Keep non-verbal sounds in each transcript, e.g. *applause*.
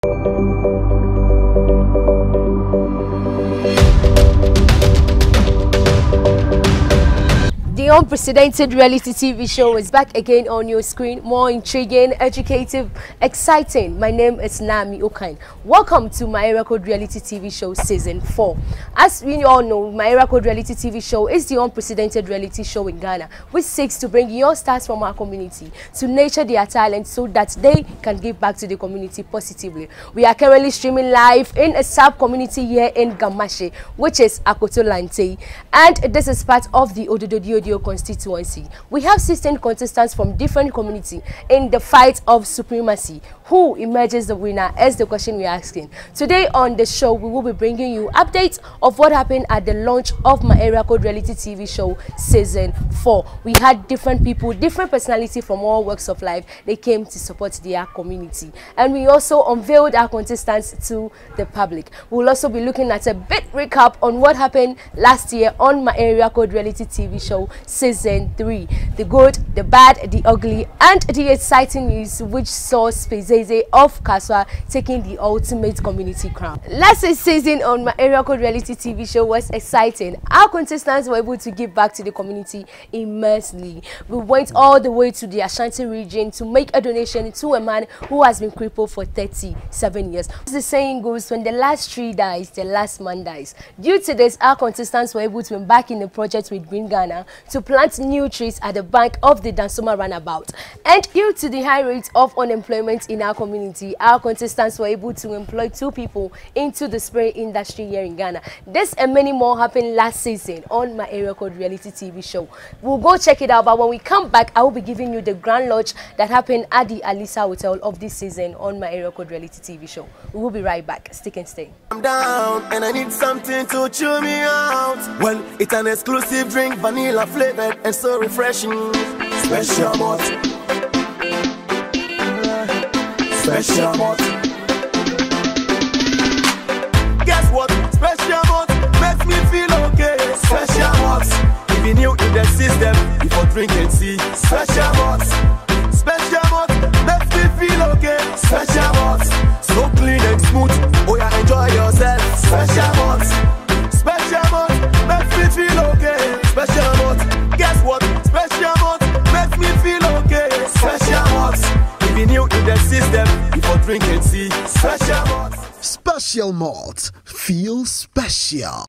Thank you. Unprecedented reality TV show is back again on your screen. More intriguing, educative, exciting. My name is Nami Okain. Welcome to My Area Code Reality TV show season 4. As we all know, My Area Code Reality TV show is the unprecedented reality show in Ghana, which seeks to bring your stars from our community to nurture their talent so that they can give back to the community positively. We are currently streaming live in a sub-community here in Ga Mashie, which is Akoto Lante. And this is part of the Constituency. We have 16 contestants from different communities in the fight of supremacy. Who emerges the winner is the question we're asking. Today on the show, we will be bringing you updates of what happened at the launch of my area code reality TV show season 4. We had different people, different personality from all walks of life. They came to support their community. And we also unveiled our contestants to the public. We'll also be looking at a bit recap on what happened last year on my area code reality TV show season 3. The good, the bad, the ugly, and the exciting news which saw Spezeze of Kasoa taking the ultimate community crown. Last season on my area code reality TV show was exciting. Our contestants were able to give back to the community immensely. We went all the way to the Ashanti region to make a donation to a man who has been crippled for 37 years. The saying goes, when the last tree dies, the last man dies. Due to this, our contestants were able to embark in the project with Green Ghana to plant new trees at the bank of the Dansoman runabout. And due to the high rate of unemployment in our community, our contestants were able to employ two people into the spray industry here in Ghana. This and many more happened last season on my area called reality TV show. We'll go check it out, but when we come back, I will be giving you the grand launch that happened at the Alisa Hotel of this season on my area called reality TV show. We will be right back. Stick and stay. I'm down and I need something to chew me out. Well, it's an exclusive drink, vanilla flavored and so refreshing. Special malt. Special malt. Guess what? Special malt makes me feel okay. Special malt. Even you in the system before drinking tea. Before drinking tea. Special malt. Special malt. Feel special.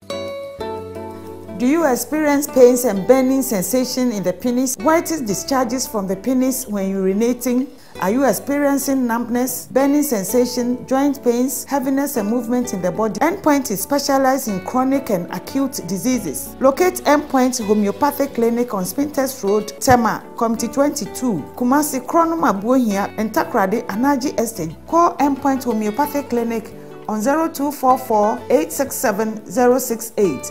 Do you experience pains and burning sensation in the penis? Whitish discharges from the penis when urinating? Are you experiencing numbness, burning sensation, joint pains, heaviness and movement in the body? Endpoint is specialized in chronic and acute diseases. Locate Endpoint Homeopathic Clinic on Spinters Road, Tema, Committee 22, Kumasi, Kronom Abuohia, and Takrade, Anaji Estate. Call Endpoint Homeopathic Clinic on 0244 867 068.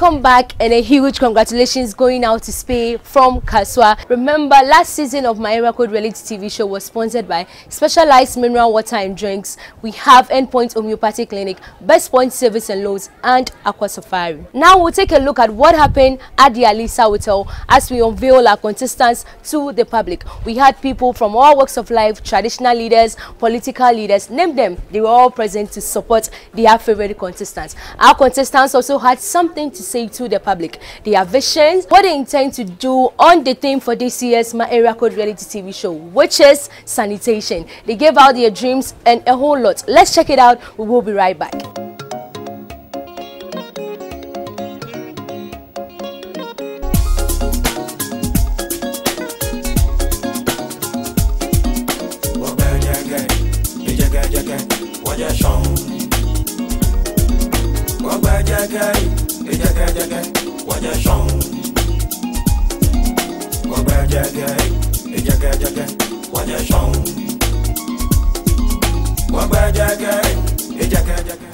Welcome back and a huge congratulations going out to Spay from Kasoa. Remember, last season of my Code Reality TV show was sponsored by Specialized Mineral Water and Drinks. We have Endpoint Homeopathy Clinic, Best Point Service and Loans, and Aqua Safari. Now we'll take a look at what happened at the Alisa Hotel as we unveil our contestants to the public. We had people from all walks of life, traditional leaders, political leaders, name them. They were all present to support their favorite contestants. Our contestants also had something to say to the public. Their visions, what they intend to do on the theme for this year's My Area Code reality TV show, which is sanitation. They gave out their dreams and a whole lot. Let's check it out. We will be right back.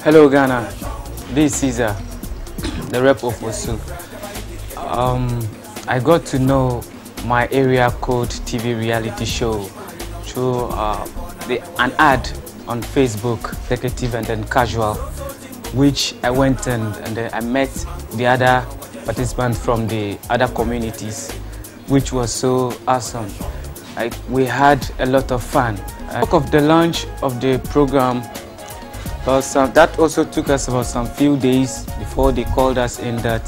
Hello Ghana, this is Caesar, the rep of Osu. Um, I got to know my area code TV reality show through uh, the, an ad on Facebook, Executive and then Casual, which I went and, and I met the other participants from the other communities, which was so awesome. I, we had a lot of fun. I spoke of the launch of the program but some, that also took us about some few days before they called us in that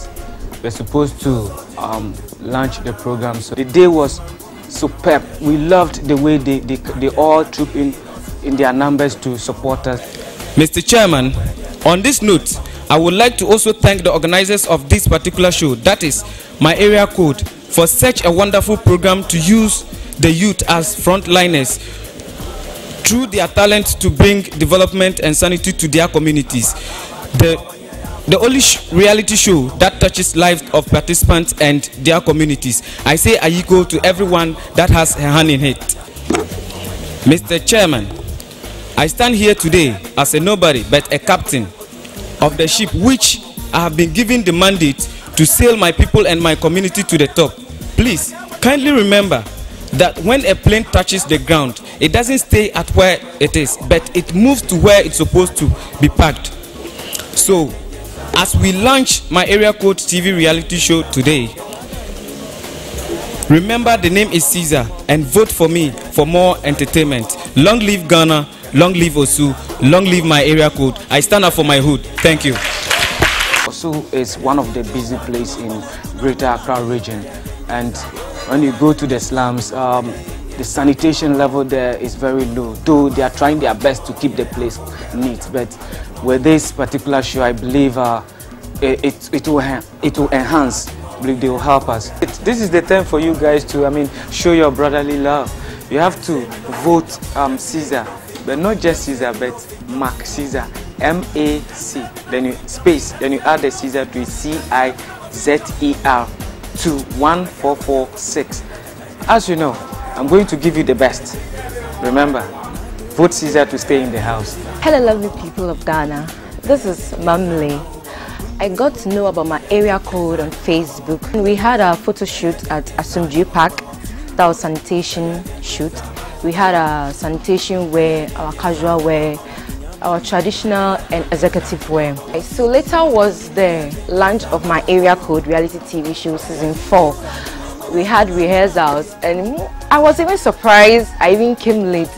we're supposed to um, launch the program. So the day was superb. We loved the way they, they, they all trooped in in their numbers to support us. Mr. Chairman, on this note, I would like to also thank the organizers of this particular show, that is my area code, for such a wonderful program to use the youth as frontliners through their talent to bring development and sanity to their communities. The, the only sh reality show that touches lives of participants and their communities. I say Ayiko to everyone that has a hand in it. Mr. Chairman, I stand here today as a nobody but a captain of the ship which I have been given the mandate to sail my people and my community to the top. Please kindly remember that when a plane touches the ground, it doesn't stay at where it is, but it moves to where it's supposed to be parked. So, as we launch my area code TV reality show today, remember the name is Caesar and vote for me for more entertainment. Long live Ghana, long live Osu, long live my area code. I stand up for my hood. Thank you. Osu is one of the busy places in Greater Accra region and when you go to the slums, um, the sanitation level there is very low, though they are trying their best to keep the place neat. But with this particular show, I believe uh, it, it, it, will, it will enhance, I believe they will help us. It, this is the time for you guys to, I mean, show your brotherly love. You have to vote um, Caesar, but not just Caesar, but Mac Caesar, M-A-C, then you space, then you add the Caesar to C-I-Z-E-R to 1446. As you know, I'm going to give you the best. Remember, vote Caesar to stay in the house. Hello lovely people of Ghana. This is Mamle. I got to know about my area code on Facebook. We had a photo shoot at Asomdwee Park. That was sanitation shoot. We had a sanitation wear, our casual wear, our traditional and executive wear. So later was the launch of my area code reality TV show season 4. We had rehearsals and I was even surprised I even came late.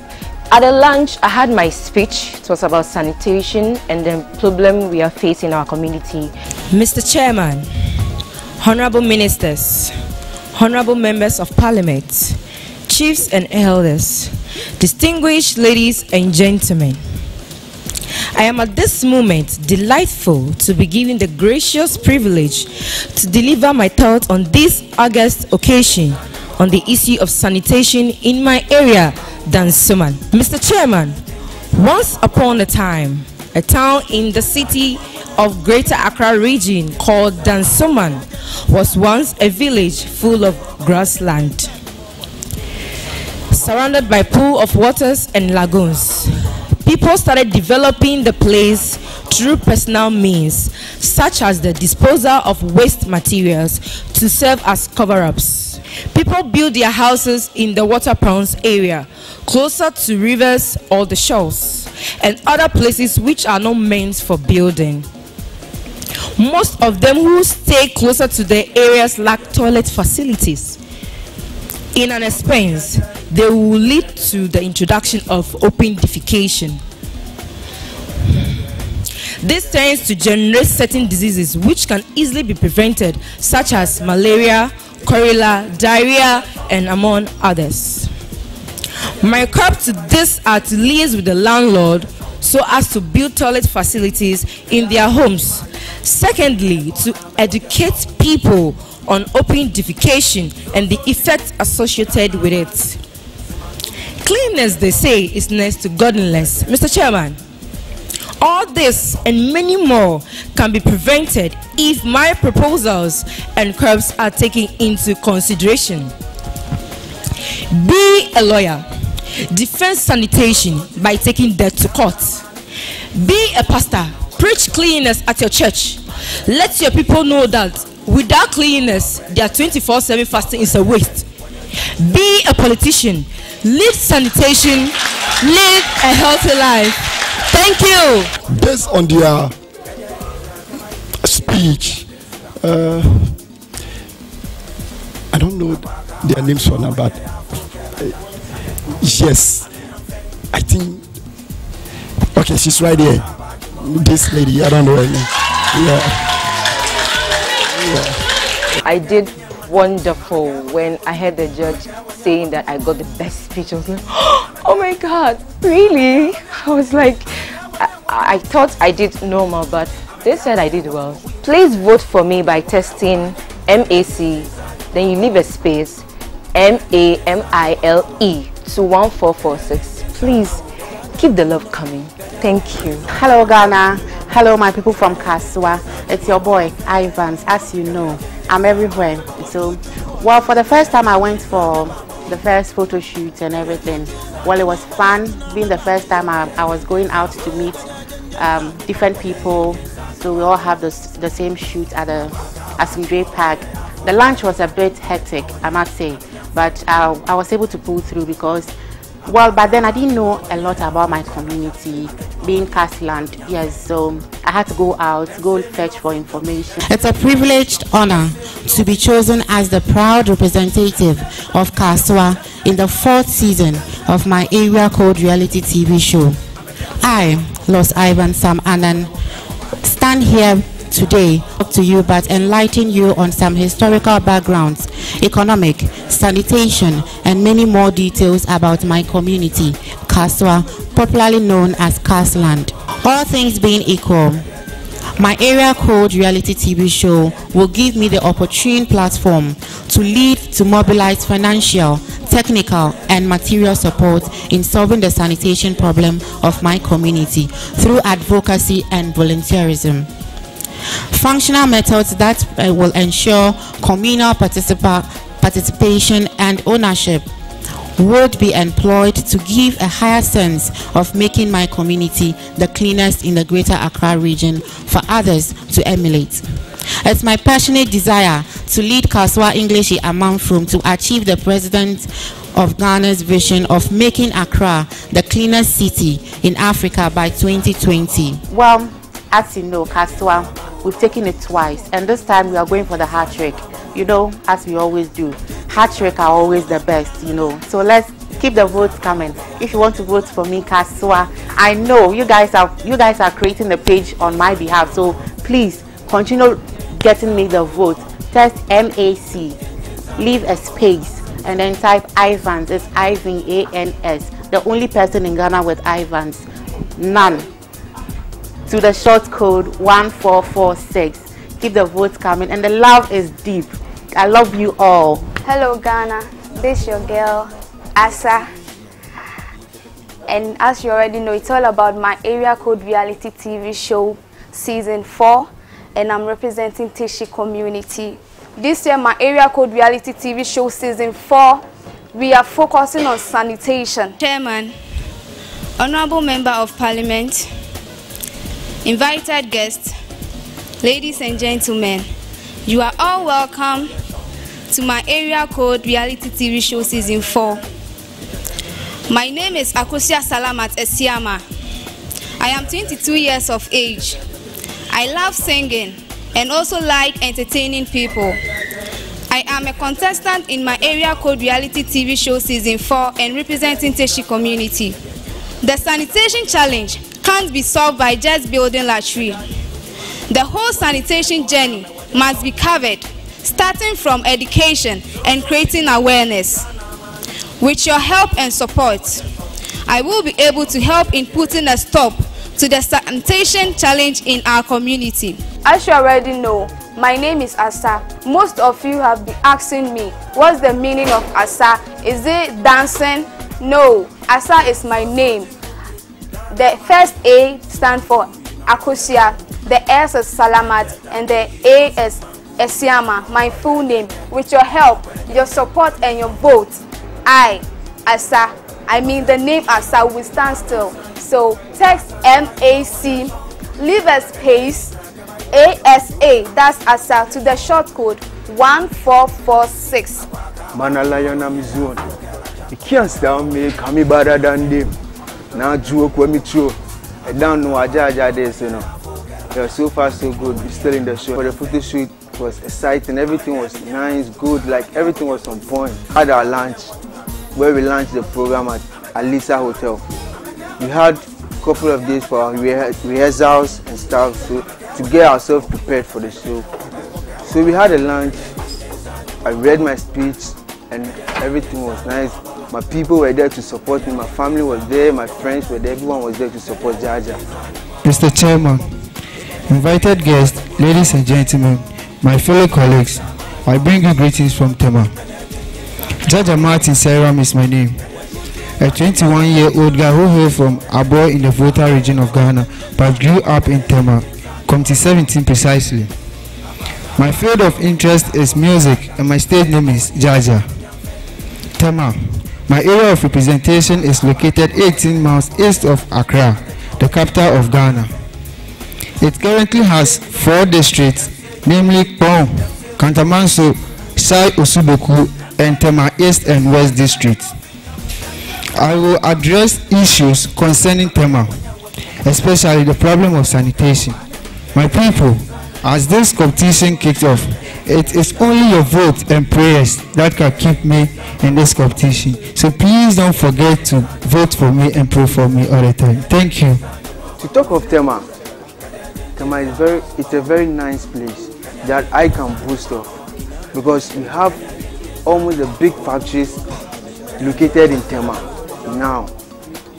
At the lunch, I had my speech. It was about sanitation and the problem we are facing in our community. Mr. Chairman, Honorable Ministers, Honorable Members of Parliament, Chiefs and Elders, distinguished ladies and gentlemen, I am at this moment delightful to be given the gracious privilege to deliver my thoughts on this August occasion on the issue of sanitation in my area, Dansoman. Mr. Chairman, once upon a time, a town in the city of Greater Accra region called Dansoman was once a village full of grassland, surrounded by pool of waters and lagoons people started developing the place through personal means, such as the disposal of waste materials to serve as cover ups. People build their houses in the water ponds area, closer to rivers or the shores, and other places which are not meant for building. Most of them who stay closer to the areas lack toilet facilities. In an expense, they will lead to the introduction of open defecation. This tends to generate certain diseases which can easily be prevented, such as malaria, cholera, diarrhea, and among others. My crop to this are to liaise with the landlord so as to build toilet facilities in their homes. Secondly, to educate people on open defecation and the effects associated with it. Cleanliness, they say, is next to godliness. Mr. Chairman, all this and many more can be prevented if my proposals and curbs are taken into consideration. Be a lawyer. Defend sanitation by taking death to court. Be a pastor. Preach cleanliness at your church. Let your people know that without cleanliness, their 24 7 fasting is a waste. Be a politician. Live sanitation. Live a healthy life. Thank you. based on their speech, uh, I don't know their names for now, but uh, yes, I think. Okay, she's right here. This lady, I don't know name. Yeah. I did wonderful when I heard the judge saying that I got the best speech. I was like, *gasps* oh my God, really? I was like, I, I thought I did normal, but they said I did well. Please vote for me by testing MAC, then you leave a space, M-A-M-I-L-E to 1446. Please keep the love coming. Thank you. Hello Ghana. Hello my people from Kasoa. It's your boy Ivans. As you know, I'm everywhere. So, well, for the first time I went for the first photo shoot and everything. Well, it was fun. Being the first time I, I was going out to meet um, different people. So we all have the, the same shoot at the Asomdwee Park. The lunch was a bit hectic, I must say, but I, I was able to pull through because well, but then I didn't know a lot about my community, being Castland. Yes, so I had to go out, go fetch for information. It's a privileged honor to be chosen as the proud representative of Kasoa in the fourth season of my area code reality TV show. I, Los Ivan Sam Annan, stand here today talk to you but enlighten you on some historical backgrounds, economic, sanitation, and many more details about my community, Kasoa, popularly known as Castland. All things being equal, my area code reality TV show will give me the opportune platform to lead to mobilize financial, technical, and material support in solving the sanitation problem of my community through advocacy and volunteerism. Functional methods that uh, will ensure communal participa- participation and ownership would be employed to give a higher sense of making my community the cleanest in the greater Accra region for others to emulate. It's my passionate desire to lead Kasoa Ngleshie Amanfro to achieve the President of Ghana's vision of making Accra the cleanest city in Africa by 2020. Well, as you know, Kasoa, we've taken it twice, and this time we are going for the hat trick. You know, as we always do, hat trick are always the best. You know, so let's keep the votes coming. If you want to vote for me, Kasoa, I know you guys are you guys are creating the page on my behalf. So please continue getting me the vote. Test MAC, leave a space, and then type Ivans. It's Ivan A N S. The only person in Ghana with Ivans, none to the short code 1446. Keep the votes coming, and the love is deep. I love you all. Hello, Ghana. This your girl, Asa. And as you already know, it's all about my area code reality TV show, season 4. And I'm representing Teshie community. This year, my area code reality TV show, season 4, we are focusing on sanitation. Chairman, Honorable Member of Parliament, invited guests, ladies and gentlemen, you are all welcome to my area code reality TV show season 4. My name is Akosia Salamat Esiama. I am 22 years of age. I love singing and also like entertaining people. I am a contestant in my area code reality TV show season 4 and representing Teshie community. The sanitation challenge can't be solved by just building latrine. The whole sanitation journey must be covered, starting from education and creating awareness. With your help and support, I will be able to help in putting a stop to the sanitation challenge in our community. As you already know, my name is Asa. Most of you have been asking me, what's the meaning of Asa? Is it dancing? No, Asa is my name. The first A stands for Akosia, the S is Salamat, and the A is Esiama, my full name. With your help, your support, and your vote, I, Asa, I mean the name Asa will stand still. So text MAC, leave a space, ASA, that's Asa, to the short code 1446. Manalaya Mizuon. You can't stop me, come better than them. Joke when me true. I don't know what Jaja is, you know. You're so far, so good. You're still in the show. For the photo shoot was exciting. Everything was nice, good. Like everything was on point. Had our lunch where we launched the program at Alisa Hotel. We had a couple of days for our rehearsals and stuff so to get ourselves prepared for the show. So we had a lunch. I read my speech and everything was nice. My people were there to support me. My family was there. My friends were there. Everyone was there to support Jaja. Mr. Chairman, invited guests, ladies and gentlemen, my fellow colleagues, I bring you greetings from Tema. Jaja Martin Seram is my name. A 21-year-old guy who hails from Abo in the Volta region of Ghana but grew up in Tema, Committee 17 precisely. My field of interest is music and my stage name is Jaja. Tema. My area of representation is located 18 miles east of Accra, the capital of Ghana. It currently has four districts, namely Kpong, Kantamanso, Sai Osuboku, and Tema East and West districts. I will address issues concerning Tema, especially the problem of sanitation. My people, as this competition kicked off, it is only your vote and prayers that can keep me in this competition. So please don't forget to vote for me and pray for me all the time. Thank you. To talk of Tema, Tema is very it's a very nice place that I can boast of because we have almost the big factories located in Tema now.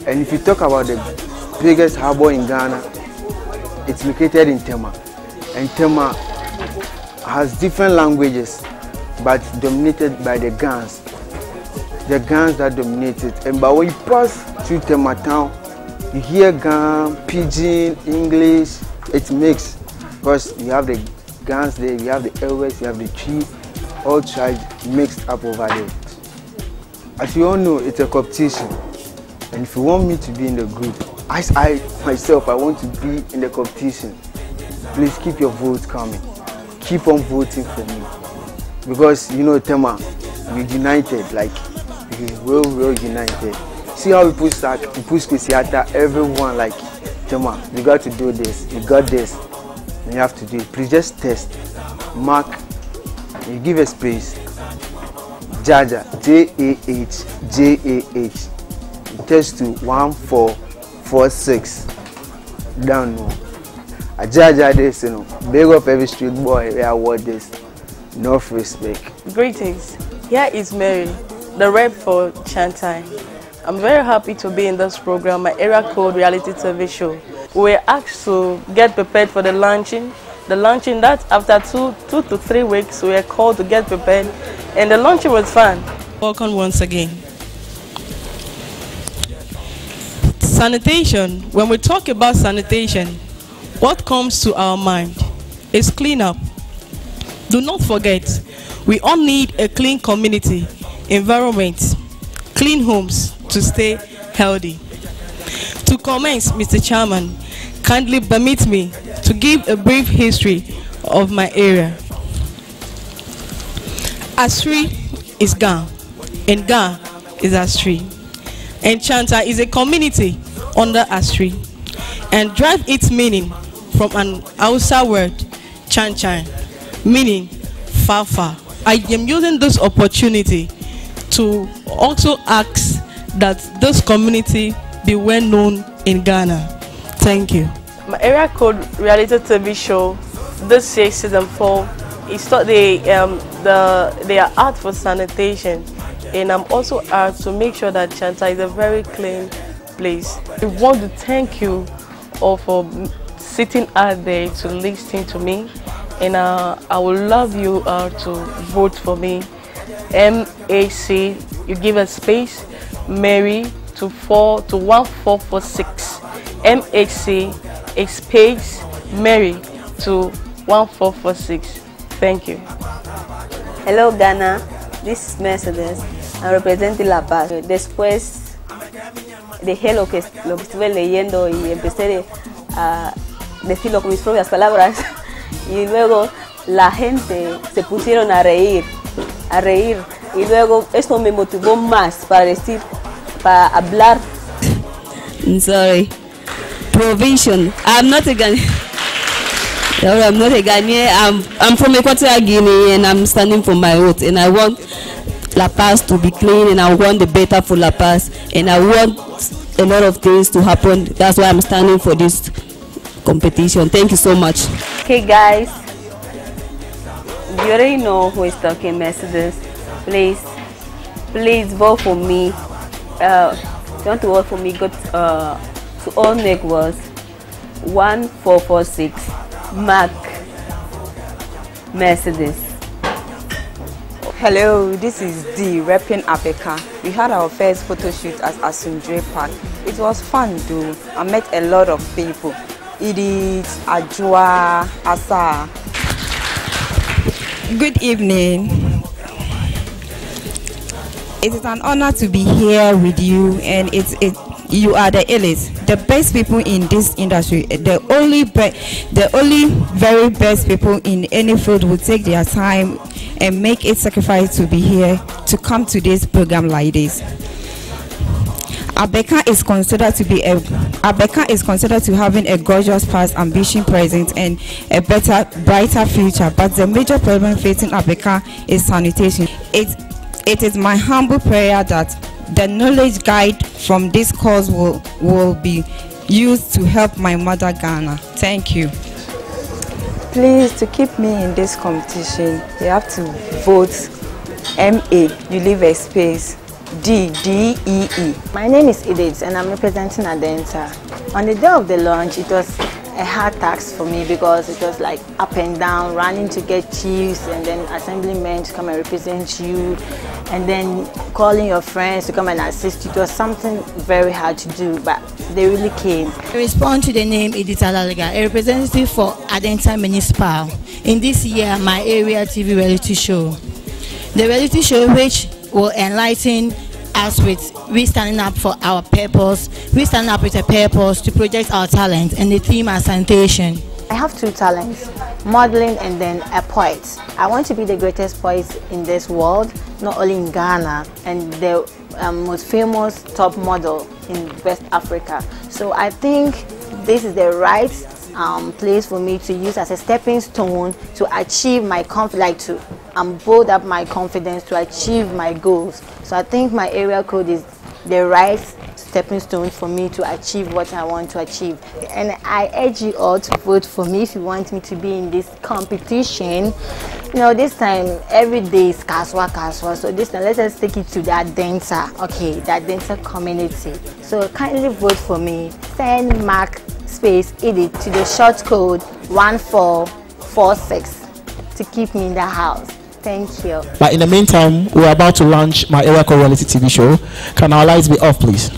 And if you talk about the biggest harbor in Ghana, it's located in Tema. And Tema has different languages but dominated by the Gans. The Gans that dominate it. And but when you pass through Tema town, you hear Gan, Pidgin, English, it's mixed. Because you have the Gans there, you have the Elwes, you have the Tree, all tribes mixed up over there. As you all know, it's a competition. And if you want me to be in the group, as I myself, I want to be in the competition, please keep your votes coming. Keep on voting for me. Because, you know, Tema, we're united, like, we're real united. See how we push that, we push Kusiata, everyone, like, Tema, you got to do this, you got this, you have to do it. Please just test, mark, you give a space, Jaja, J-A-H, J-A-H. Test to 1446. Down no. A this, you know. Big up every street boy, they award this. Enough respect. Greetings. Here is Mary, the rep for Chantai. I'm very happy to be in this program, my area code reality TV show. We were asked to get prepared for the launching. The launching that after two, two to three weeks, we were called to get prepared and the launching was fun. Welcome once again. Sanitation, when we talk about sanitation, what comes to our mind is cleanup. Do not forget, we all need a clean community, environment, clean homes to stay healthy. To commence, Mr. Chairman, kindly permit me to give a brief history of my area. Asri is Ga, and Ga is Asri. And Chanta is a community under Asri and drive its meaning from an Hausa word, Chanchan, meaning far far. I am using this opportunity to also ask that this community be well known in Ghana. Thank you. My area code reality TV show this season four is taught the um the they are art for sanitation and I'm also asked to make sure that Chanta is a very clean place. I want to thank you all for sitting out there to listen to me and uh, I would love you uh, to vote for me. MAC, you give a space, Mary to four to one four four six. MHC, a space, Mary to one four four six. Thank you. Hello Ghana, this is Mercedes. I'm representing La Paz. Después dejé lo que, lo que estuve leyendo y empecé a decirlo con mis propias palabras. *laughs* Y luego la gente se pusieron a reír, a reír. Y luego esto me motivó más para decir, para hablar. Sorry. Provision. I'm not a Ghanaian. I'm not a Ghanaian. I'm, I'm from Equatorial Guinea and I'm standing for my oath. And I want La Paz to be clean and I want the better for La Paz. And I want a lot of things to happen. That's why I'm standing for this competition. Thank you so much. Okay guys, you already know who is talking Mercedes. Please, please vote for me. Uh, if you want to vote for me, go to, uh, to all networks 1446 Mark Mercedes. Hello, this is D repping Abeka. We had our first photo shoot at Asomdwee Park. It was fun though. I met a lot of people. Edith, Ajua, Asa. Good evening. It is an honor to be here with you, and it's it. You are the illest, the best people in this industry. The only the only very best people in any field will take their time and make a sacrifice to be here to come to this program like this. Abeka is considered to be a Abeka is considered to having a gorgeous past, ambition present, and a better, brighter future. But the major problem facing Abeka is sanitation. It it is my humble prayer that the knowledge guide from this course will will be used to help my mother Ghana. Thank you. Please, to keep me in this competition, you have to vote MA. You leave a space. D D E E. My name is Edith and I'm representing Adenta. On the day of the launch, it was a hard task for me because it was like up and down, running to get chiefs and then assemblymen to come and represent you and then calling your friends to come and assist you. It was something very hard to do, but they really came. I respond to the name Edith Alaliga, a representative for Adenta Municipal. In this year, my area TV reality show. The reality show which will enlighten us with we standing up for our purpose, we stand up with a purpose to project our talent and the theme is sanitation. I have two talents, modeling and then a poet. I want to be the greatest poet in this world, not only in Ghana, and the um, most famous top model in West Africa. So I think this is the right um, place for me to use as a stepping stone to achieve my confidence, like to um, build up my confidence to achieve my goals. So I think my area code is the right stepping stone for me to achieve what I want to achieve. And I urge you all to vote for me if you want me to be in this competition. You know, this time every day is Kasoa Kasoa. So this time let us take it to that dancer. Okay, that dancer community. So kindly vote for me. Send Mark space edit to the short code 1446 to keep me in the house. Thank you. But in the meantime, we're about to launch my code reality TV show. Can our lights be off, please?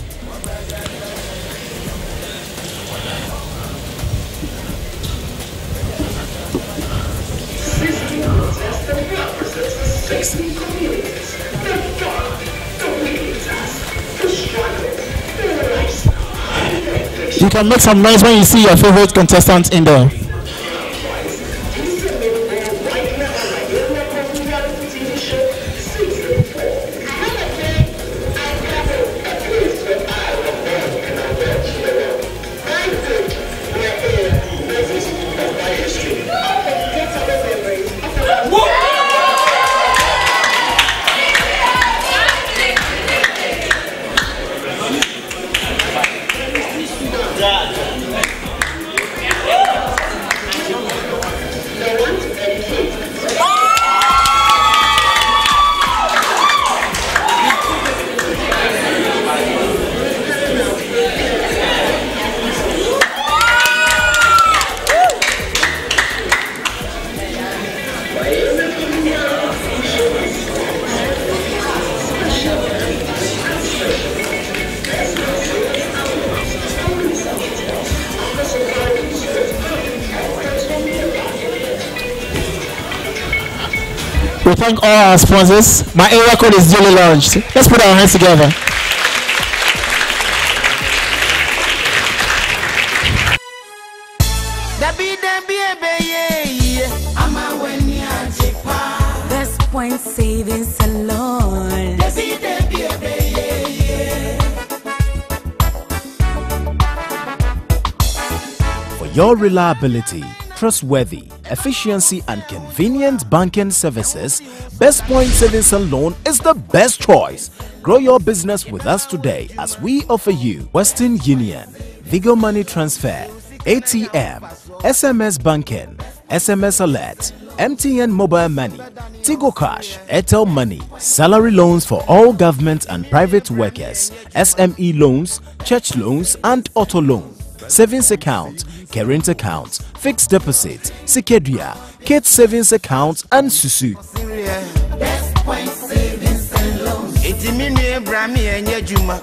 Make some noise when you see your favorite contestant in there. Thank all our sponsors. My area code is duly launched. Let's put our hands together. Best point savings alone. For your reliability, trustworthy, efficiency, and convenient banking services, Best Point Savings and Loan is the best choice. Grow your business with us today as we offer you Western Union, Vigo Money Transfer, ATM, SMS Banking, SMS Alert, MTN Mobile Money, Tigo Cash, Airtel Money, salary loans for all government and private workers, SME loans, church loans, and auto loan, savings account, current account, fixed deposit, Sikedia, kids savings account, and Susu. Loans. Eti mi nua bra mi enye juma.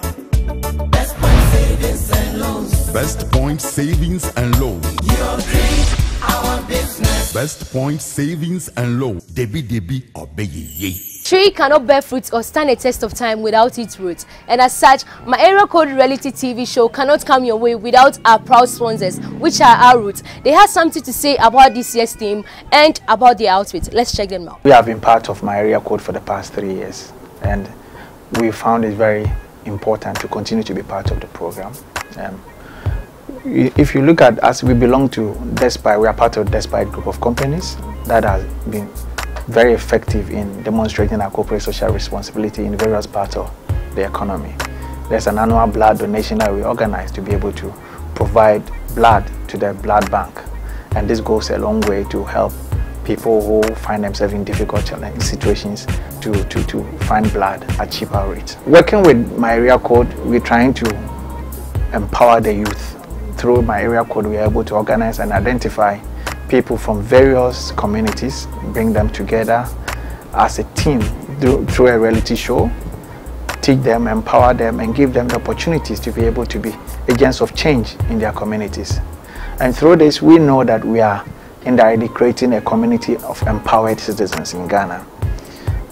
Best point savings and loans. Best Point Savings and Loan. Your dream, our business. Best Point Savings and Loan. Debi Debi Obeye. Tree cannot bear fruit or stand a test of time without its roots. And as such, my area code reality TV show cannot come your way without our proud sponsors, which are our roots. They have something to say about this year's team and about their outfit. Let's check them out. We have been part of my area code for the past three years, and we found it very important to continue to be part of the program. Um, if you look at us, we belong to Despite, we are part of Despite group of companies that has been very effective in demonstrating our corporate social responsibility in various parts of the economy. There's an annual blood donation that we organize to be able to provide blood to the blood bank. And this goes a long way to help people who find themselves in difficult situations to, to, to find blood at cheaper rates. Working with my area code, we're trying to empower the youth. Through my area code, we are able to organize and identify people from various communities, bring them together as a team through, through a reality show, teach them, empower them, and give them the opportunities to be able to be agents of change in their communities. And through this, we know that we are indirectly creating a community of empowered citizens in Ghana.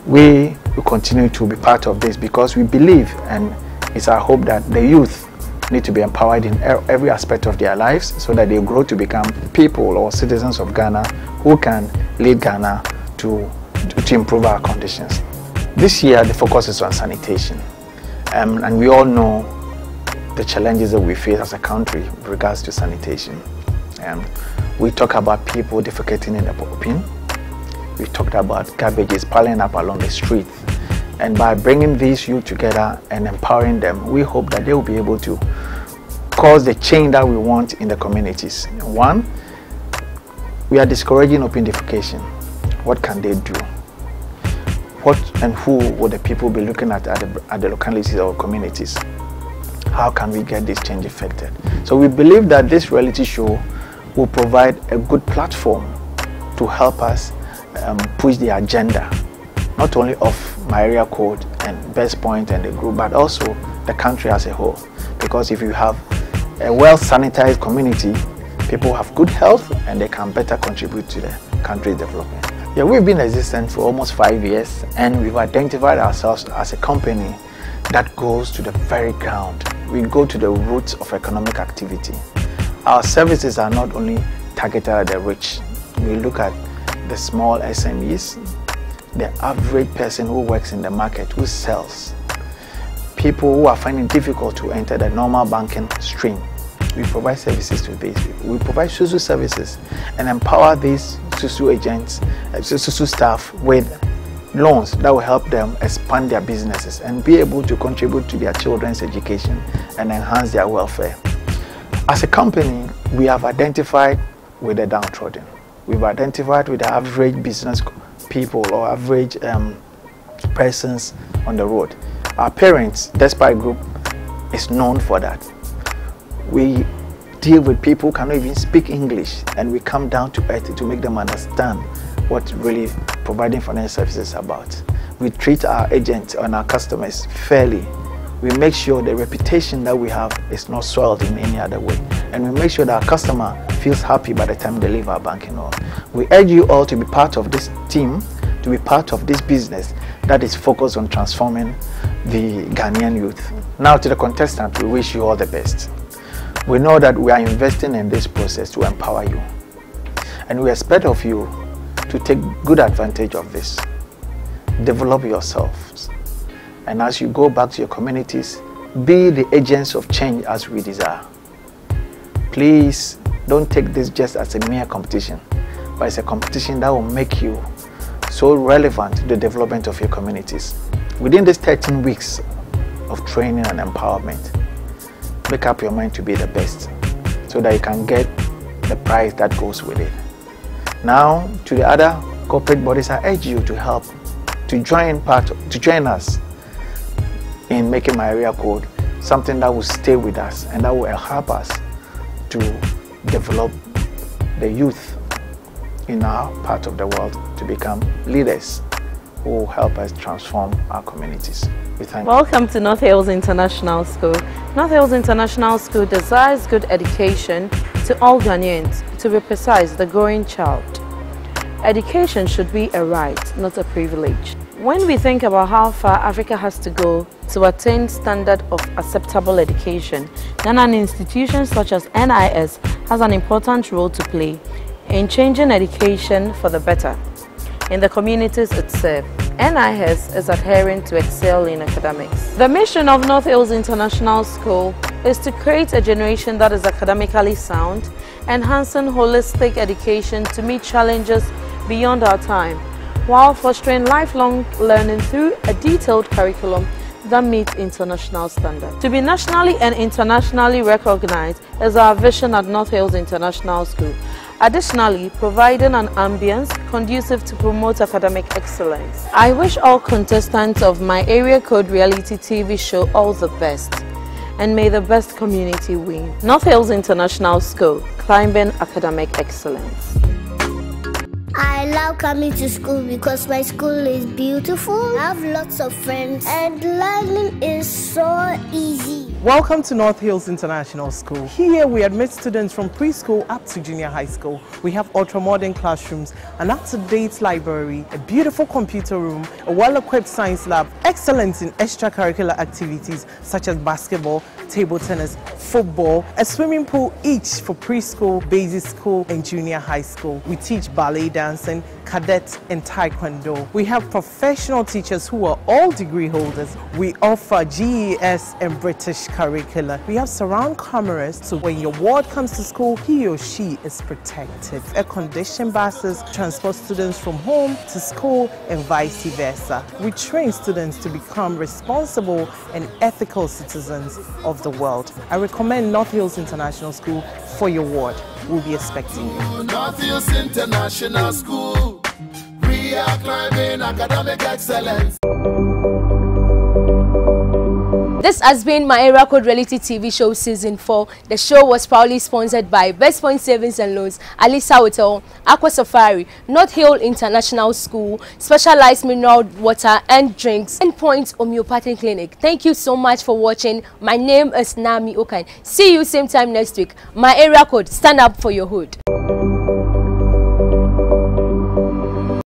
We will continue to be part of this because we believe, and it's our hope that the youth need to be empowered in every aspect of their lives so that they grow to become people or citizens of Ghana who can lead Ghana to, to, to improve our conditions. This year, the focus is on sanitation. Um, and we all know the challenges that we face as a country with regards to sanitation. Um, we talk about people defecating in the open. We talked about garbages piling up along the street. And by bringing these youth together and empowering them, we hope that they will be able to cause the change that we want in the communities. One, we are discouraging open defecation. What can they do? What and who will the people be looking at at the, at the localities or communities? How can we get this change effected? So we believe that this reality show will provide a good platform to help us um, push the agenda, not only of my area code and Best Point and the group, but also the country as a whole. Because if you have a well sanitized community, people have good health and they can better contribute to the country's development. Yeah, we've been existent for almost five years and we've identified ourselves as a company that goes to the very ground. We go to the roots of economic activity. Our services are not only targeted at the rich. We look at the small SMEs, the average person who works in the market, who sells, people who are finding difficult to enter the normal banking stream. We provide services to these people. We provide SUSU services and empower these SUSU agents, uh, SUSU staff with loans that will help them expand their businesses and be able to contribute to their children's education and enhance their welfare. As a company, we have identified with the downtrodden. We've identified with the average business people or average um, persons on the road. Our parents, Despite Group, is known for that. We deal with people who cannot even speak English and we come down to earth to make them understand what really providing financial services is about. We treat our agents and our customers fairly. We make sure the reputation that we have is not soiled in any other way. And we make sure that our customer feels happy by the time they leave our banking hall. We urge you all to be part of this team, to be part of this business that is focused on transforming the Ghanaian youth. Now to the contestant, we wish you all the best. We know that we are investing in this process to empower you. And we expect of you to take good advantage of this. Develop yourselves. And as you go back to your communities, be the agents of change as we desire. Please don't take this just as a mere competition, but it's a competition that will make you so relevant to the development of your communities. Within these 13 weeks of training and empowerment, make up your mind to be the best so that you can get the prize that goes with it. Now, to the other corporate bodies, I urge you to help, to join part, to join us in making my area code something that will stay with us and that will help us to develop the youth in our part of the world to become leaders who will help us transform our communities. We thank Welcome to North Hills International School. North Hills International School desires good education to all Ghanaians, to be precise, the growing child. Education should be a right, not a privilege. When we think about how far Africa has to go to attain standard of acceptable education, then an institution such as NIS has an important role to play in changing education for the better. In the communities it serves, NIS is adhering to excel in academics. The mission of North Hills International School is to create a generation that is academically sound, enhancing holistic education to meet challenges beyond our time, while fostering lifelong learning through a detailed curriculum that meets international standards. To be nationally and internationally recognized is our vision at North Hills International School. Additionally, providing an ambience conducive to promote academic excellence. I wish all contestants of my Area Code reality TV show all the best and may the best community win. North Hills International School, climbing academic excellence. I love coming to school because my school is beautiful. I have lots of friends and learning is so easy. Welcome to North Hills International School. Here we admit students from preschool up to junior high school. We have ultra-modern classrooms, an up-to-date library, a beautiful computer room, a well-equipped science lab, excellence in extracurricular activities such as basketball, table tennis, football, a swimming pool each for preschool, basic school and junior high school. We teach ballet dancing, cadet in taekwondo. We have professional teachers who are all degree holders. We offer GES and British curricula. We have surround cameras so when your ward comes to school, he or she is protected. Air conditioned buses transport students from home to school and vice versa. We train students to become responsible and ethical citizens of the world. I recommend North Hills International School for your ward. We'll be expecting you. North Hills International School. We are climbing academic excellence. This has been my Area Code Reality TV show season 4. The show was proudly sponsored by Best Point Savings and Loans, Alisa Hotel, Aqua Safari, North Hill International School, Specialized Mineral Water and Drinks, and Point Homeopathic Clinic. Thank you so much for watching. My name is Nami Okan. See you same time next week. My Area Code, stand up for your hood.